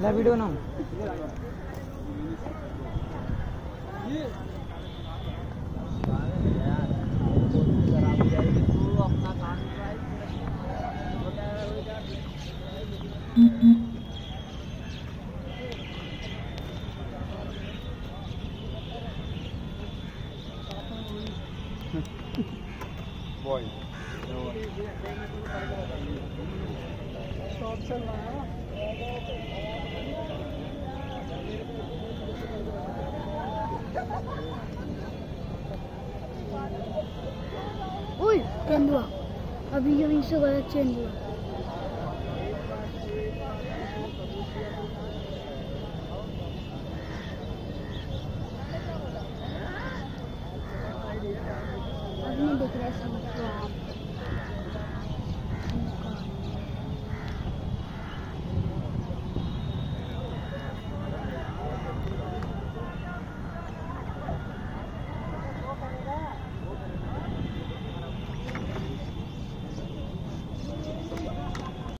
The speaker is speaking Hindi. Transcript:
La video now. Boy. ओए चेंज अभी यहीं से गलत चेंज हुआ। दिख रहा है।